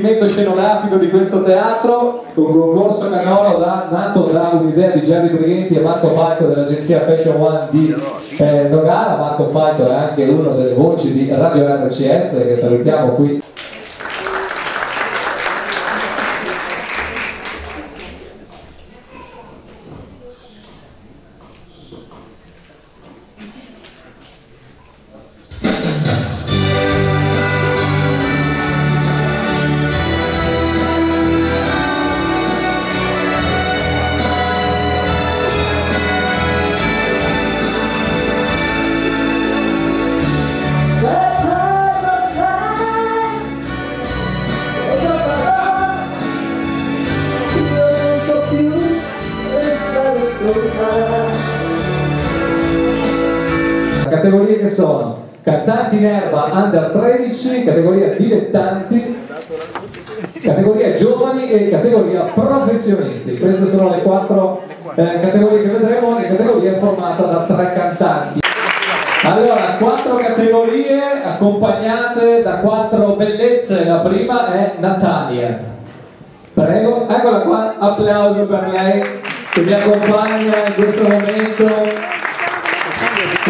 dall'allestimento scenografico di questo teatro, un concorso canoro da, nato da un'idea di Gerry Brighenti e Marco Falco dell'agenzia Fashion One di eh, Nogara, Marco Falco è anche una delle voci di Radio RCS che salutiamo qui cantanti in erba under 13, categoria dilettanti, categoria giovani e categoria professionisti. Queste sono le quattro eh, categorie che vedremo, la categoria formata da tre cantanti. Allora, quattro categorie accompagnate da quattro bellezze. La prima è Natalia. Prego, eccola qua, applauso per lei che mi accompagna in questo momento.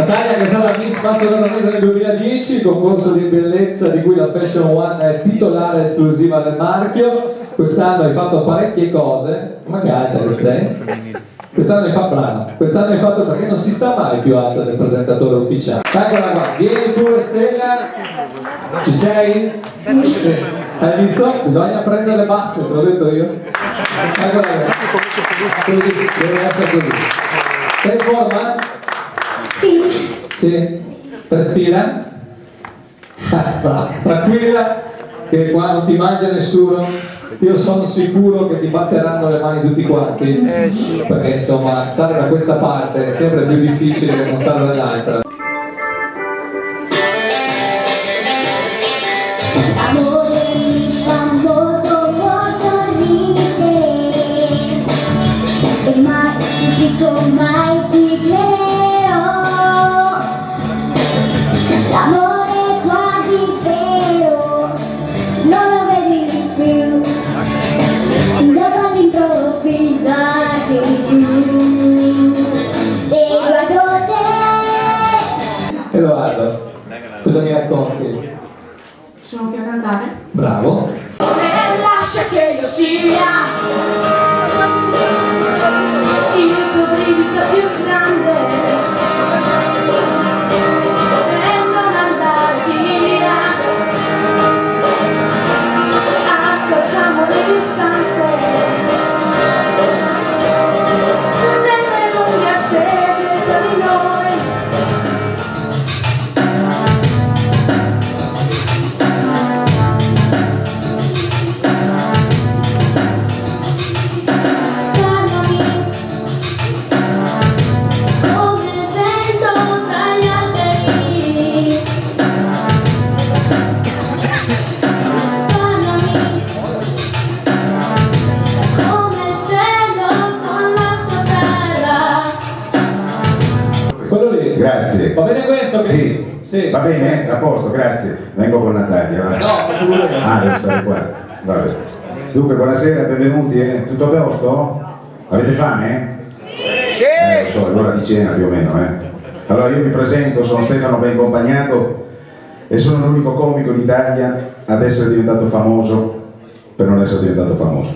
Natalia che è stata Miss Passo Veronese nel 2010, concorso di bellezza di cui la Fashion One è titolare esclusiva del marchio. Quest'anno hai fatto parecchie cose, ma che alta che sei? Quest'anno hai fatto brava, quest'anno hai fatto perché non si sta mai più alta del presentatore ufficiale. Eccola qua, vieni pure Stella, ci sei? Sì. Hai visto? Bisogna prendere le basse, te l'ho detto io. Eccola qua, così, deve essere così. Sei in forma? Sì. Respira? Ah. Tranquilla, che qua non ti mangia nessuno. Io sono sicuro che ti batteranno le mani tutti quanti. Perché insomma, stare da questa parte è sempre più difficile che non stare dall'altra. Amore Ah, stare qua. Vabbè. Dunque, buonasera, benvenuti. eh. Tutto a posto? Avete fame? Sì! Eh, lo so, è l'ora di cena più o meno, eh. Allora io mi presento, sono Stefano Ben Compagnato e sono l'unico comico in Italia ad essere diventato famoso per non essere diventato famoso.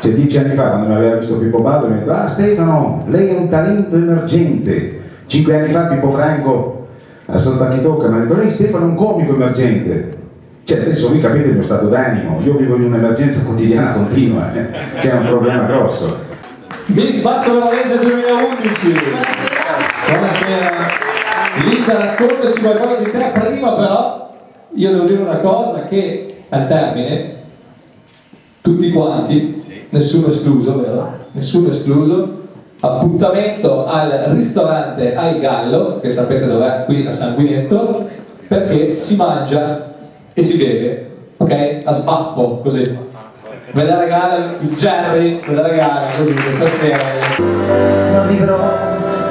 Cioè dieci anni fa quando mi aveva visto Pippo Baudo mi ha detto ah Stefano, lei è un talento emergente. Cinque anni fa Pippo Franco a Santa Chitocca mi ha detto lei Stefano è un comico emergente. Cioè adesso voi capite il mio stato d'animo, io vivo in un'emergenza quotidiana continua, eh. c'è un problema grosso. Miss Basso Veronese 2011. Buonasera. Linda, raccontaci qualcosa di te. Prima però, io devo dire una cosa, che al termine, tutti quanti, nessuno escluso, vero? Nessuno escluso, appuntamento al ristorante Al Gallo, che sapete dov'è, qui a Sanguinetto, perché si mangia e si beve, ok? A sbaffo, così. Ve la regala il Jerry, ve la regala così questa sera. la vivrò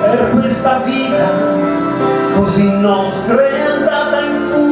per questa vita così nostra è andata in fumo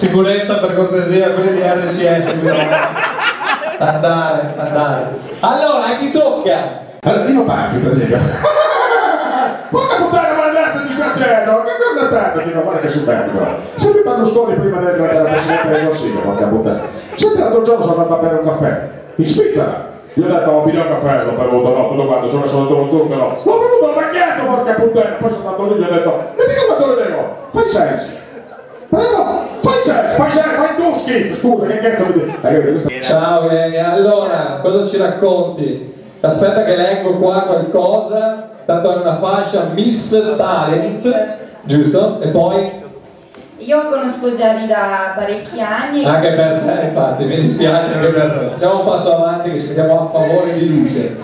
Sicurezza per cortesia, quelli di RCS. Andare, andare. Allora, a chi tocca? Allora, Panci, per esempio. Porca puttana maledetta disgraziato! Che cosa tanto fino a guarda che simpatico! Sempre Berlusconi prima di diventare presidente del Consiglio, porca puttana. Senti, l'altro giorno sono andato a bere un caffè, in Svizzera. Gli ho detto, ho pigliato un caffè, l'ho bevuto, no, tutto quanto, messo dentro lo zucchero. L'ho bevuto al bagnetto, porca puttana! Poi sono andato lì e gli ho detto, mi dica quanto le devo? Fai sensi! Prego, fai sensi, fai sensi, fai tu schifo, scusa, che cazzo mi dici? Questa- Ciao Ilenia, allora, cosa ci racconti? Aspetta che leggo qua qualcosa, tanto è una fascia Miss Talent, giusto? E poi? Io conosco Gianni da parecchi anni. Anche per te, infatti, mi dispiace anche per te. Facciamo un passo avanti che spendiamo a favore di luce.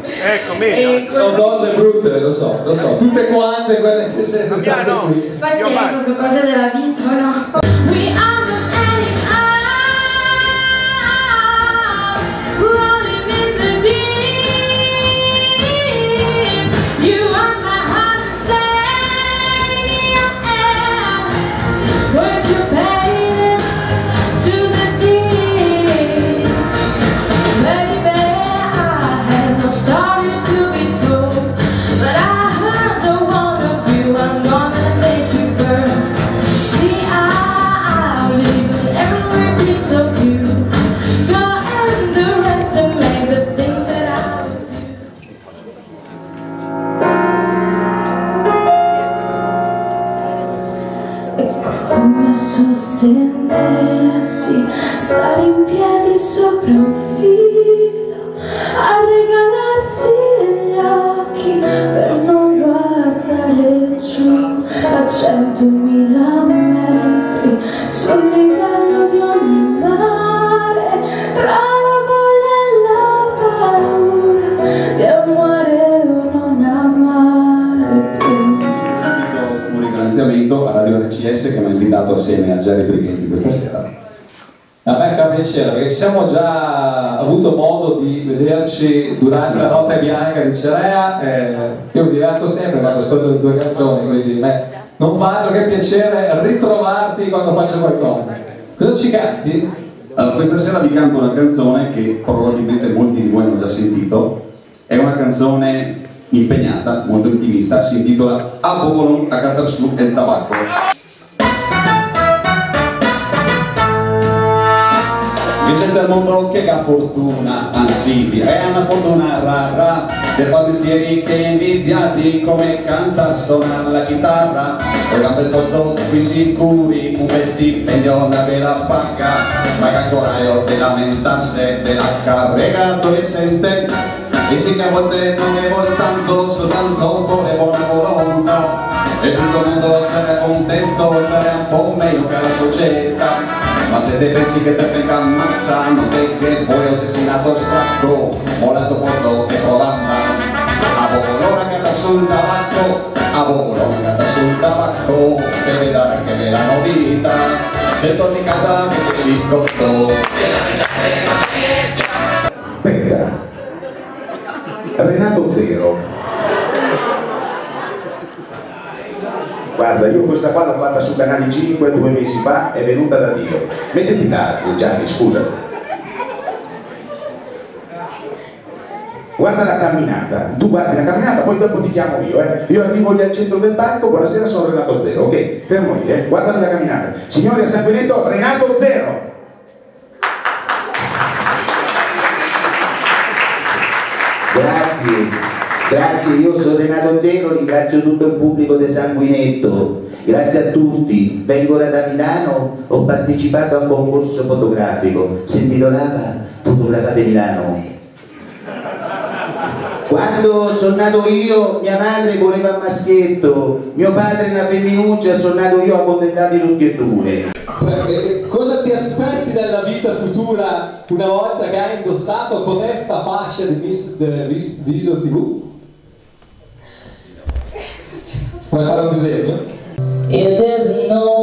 e Sono con... cose brutte, lo so, lo so. Tutte quante quelle che siete state qui. Pazienza su cose della vita, no? Come sostenersi, stare in piedi sopra un filo, a regalarsi gli occhi per non guardare giù a centomila metri sul invitato assieme a Jerry Brighetti questa sera. A me fa piacere perché siamo già avuto modo di vederci durante la notte bianca di Cerea. eh, io mi diverto sempre quando ascolto le tue canzoni, quindi beh, non fa altro che piacere ritrovarti quando faccio qualcosa. Cosa ci canti? Allora, questa sera vi canto una canzone che probabilmente molti di voi hanno già sentito, è una canzone impegnata, molto intimista, si intitola A Bobolon a cantar su el tabacco. Dice del mondo che ha fortuna, anzi è una fortuna rara, dei fa mestieri che invidiati come canta, suona la chitarra, da bel posto qui sicuri, un bel stipendio, una bella pacca, ma che ancora io te lamentasse della carrega sente e sì che a volte non ne vuol tanto, soltanto vuole buona volontà e tutto il mondo sarà contento, sarà un po' meglio che la società ma se te pensi che te frega massa non te che poi ho destinato stracco ho lato posto che provanda a poco cata sul tabacco a poco cata sul tabacco che vedrà che vera novità e torni casa che ti si cotto Aspetta. Renato Zero. Guarda, io questa qua l'ho fatta su Canale 5 due mesi fa, è venuta da Dio. Mettiti là, Gianni, scusa. Guarda la camminata, tu guardi la camminata, poi dopo ti chiamo io, eh. Io arrivo lì al centro del parco, buonasera, sono Renato Zero, ok? Fermo lì, eh. Guarda la camminata. Signori a Sanguinetto, Renato Zero! Grazie, grazie, io sono Renato Zero, ringrazio tutto il pubblico di Sanguinetto, grazie a tutti, vengo da Milano, ho partecipato a un concorso fotografico, si intitolava Fotografate Milano. Quando sono nato io, mia madre voleva un maschietto, mio padre una femminuccia, sono nato io accontentati tutti e due. Eh, Cosa ti aspetti dalla vita futura una volta che hai indossato codesta fascia di Miss Viso TV? Vuoi fare un disegno? If there's no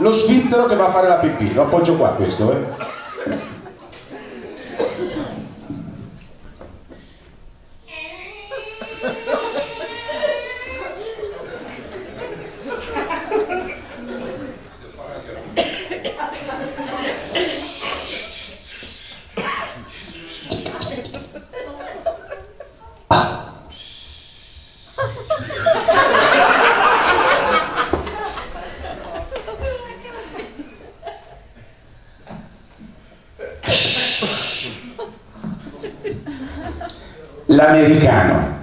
lo svizzero che va a fare la pipì, lo appoggio qua questo, eh. L'americano.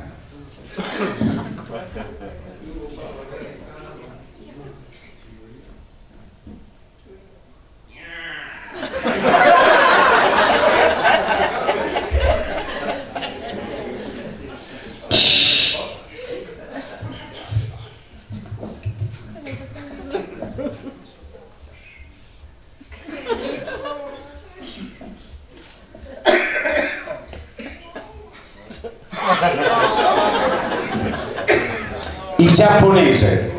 Il giapponese.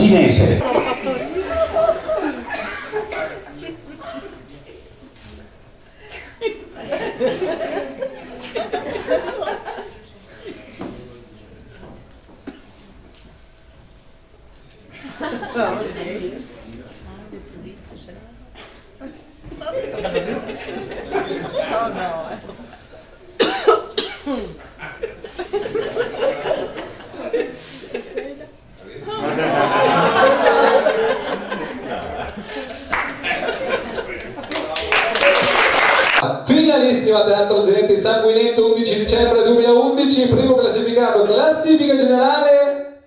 Cinese. Finalissima Teatro Sanguinetto 11 dicembre 2011, primo classificato, classifica generale.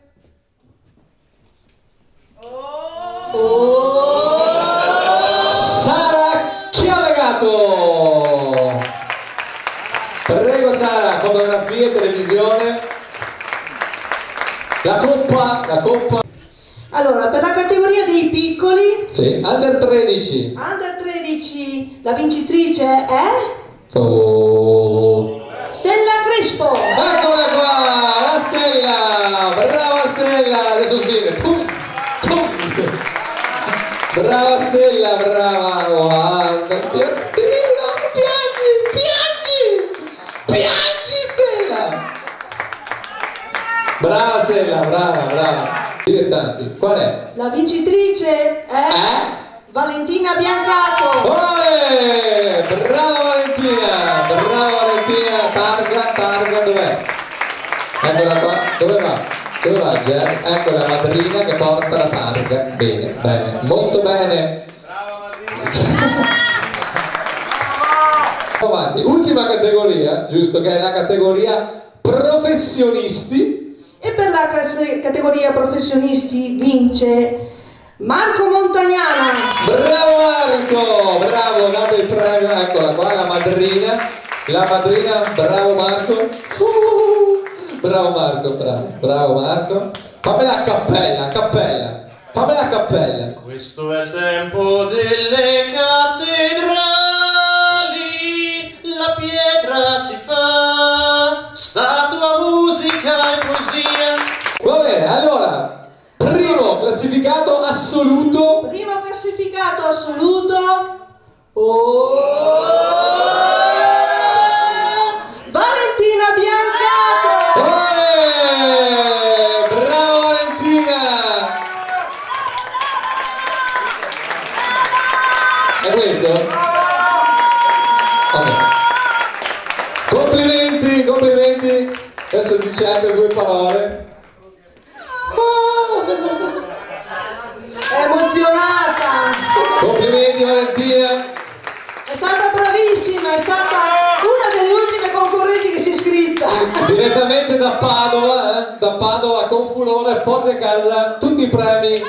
Sara Chiavegato. Prego Sara, fotografie, televisione. La coppa, la coppa. Allora, per la categoria dei piccoli, Sì, under 13. under 13, la vincitrice è Oh. Crespo. Eccola qua, la stella, brava stella, adesso scrive, pum, pum. brava stella, brava, guarda, piantino, piangi, piangi, piangi stella. Brava stella, brava, brava. Dilettanti, qual è? La vincitrice è Eh? Valentina Biancato. Oe! Brava Valentina! Brava Valentina! Eccola qua, dove va? Dove va Ger? Ecco la madrina che porta la targa. Bene, bene, molto bene. Avanti. Ultima categoria, giusto, che è la categoria professionisti. E per la categoria professionisti vince Marco Montagnana. Bravo Marco, bravo, dato il premio, eccola qua la madrina, la madrina, bravo Marco, Uh, bravo Marco, bravo, bravo Marco, fammi la cappella, cappella, fammi la cappella. Questo è il tempo delle cattedrali, la pietra si fa, statua, musica e poesia. Va bene, allora, primo classificato assoluto, Primo classificato assoluto. Oh! Diciamo due parole. È emozionata. Complimenti Valentina. È stata bravissima, è stata una delle ultime concorrenti che si è iscritta. Direttamente da Padova, eh? da Padova con furore, porta a casa tutti i premi